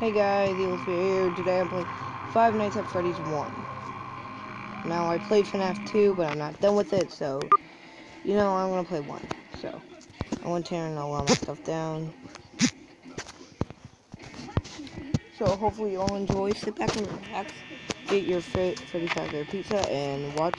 Hey guys, Evil's here. Today I'm playing Five Nights at Freddy's 1. Now I played FNAF 2, but I'm not done with it, so you know I'm gonna play 1. So I went here and I'll all my stuff down. So hopefully you all enjoy. Sit back and relax. Get your Freddy Fazbear pizza and watch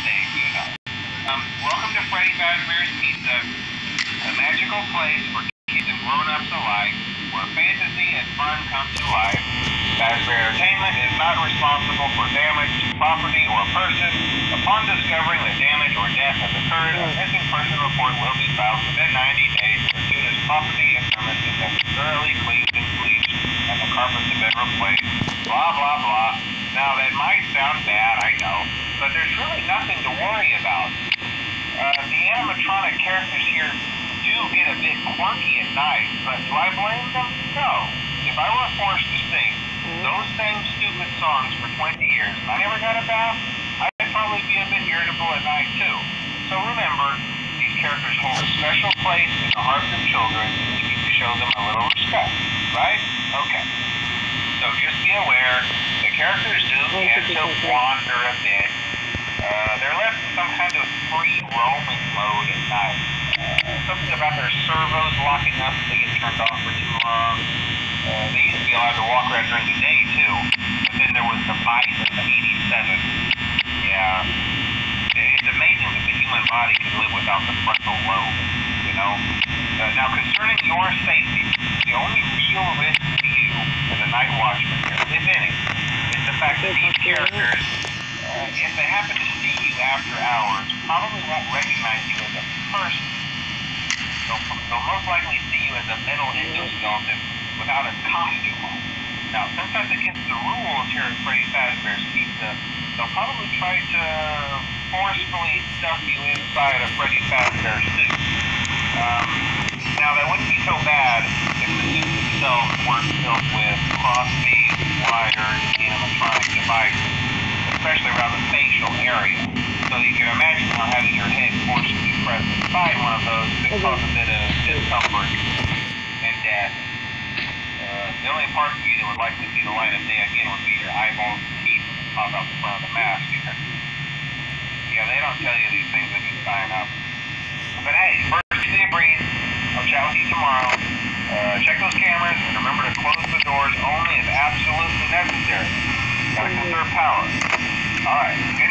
thing, you welcome to Pizza, a magical place for kids and grown-ups alike, where fantasy and fun come to life. Entertainment is not responsible for damage to property or person. Upon discovering that damage or death has occurred, a missing person report will be filed within 90 days as soon as property and premises have been thoroughly cleaned and have been replaced. Blah, blah, blah. Now, that might sound bad, I know, but there's really nothing to worry about. Uh, the animatronic characters here do get a bit quirky at night, but do I blame them? No. If I were forced to sing those same stupid songs for 20 years and I never got a bath, I'd probably be a bit irritable at night too. So remember, hold a special place in the hearts of children and we need to show them a little respect, right? Okay. So just be aware, the characters do tend to wander a bit. Uh, they're left in some kind of free roaming mode at night. Uh, something about their servos locking up if they get turned off for too long. Uh, they used to be allowed to walk around during the day too, but then there was the Bite of 87. Yeah. It's amazing that the human body can live without the frontal you know? Uh, now, concerning your safety, the only real risk to you as a night watchman if any, is the fact that these characters, uh, if they happen to see you after hours, probably won't recognize you as a person. They'll, they'll most likely see you as a metal endoskeleton without a costume on. Now, that's against the rules here at Freddy Fazbear's Pizza, they'll probably try to forcefully stuff you inside a Freddy Fazbear suit. Um, now, that wouldn't be so bad if the suits themselves weren't filled with crossbeams, wires, animatronic devices, especially around the facial area. So you can imagine how having your head forcibly pressed inside one of those could cause a bit of discomfort and death. Uh, the only part of you that would like to see the light of day again would be your eyeballs and teeth pop out the front of the mask. Yeah, they don't tell you these things when you sign up. But hey, you to breathe. I'll chat with you tomorrow. Uh, check those cameras and remember to close the doors only as absolutely necessary. Gotta conserve power. Alright, good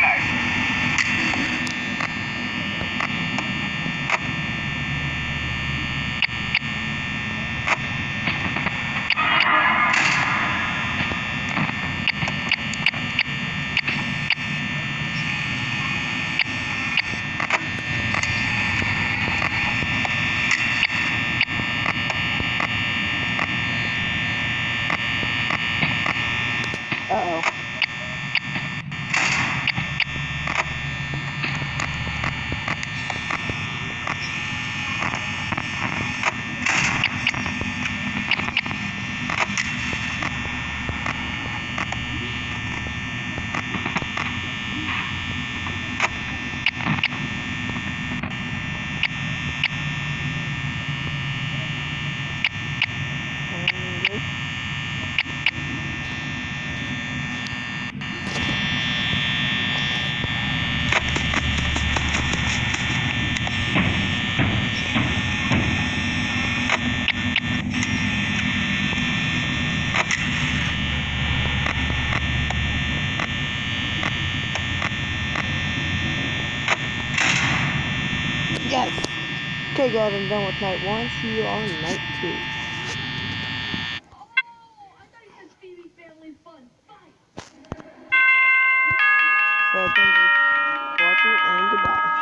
Okay, guys, I'm done with night one. See you on night two. So, thank you for watching, and goodbye.